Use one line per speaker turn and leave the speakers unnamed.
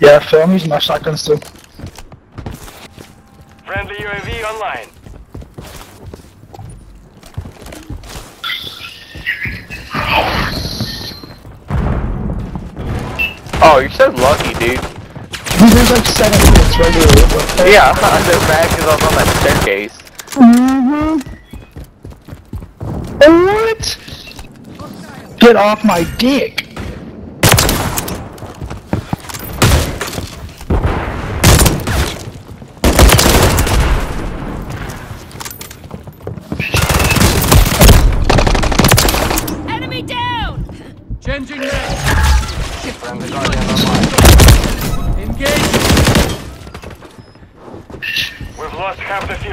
Yeah, Phil, I'm using my shotgun still.
Friendly UAV online.
Oh, you're so lucky, dude.
There's like seven hits right here.
Yeah, I know bad because I was on that staircase.
Mm-hmm. What? Get off my dick.
Changing. Engage.
We've lost half the field.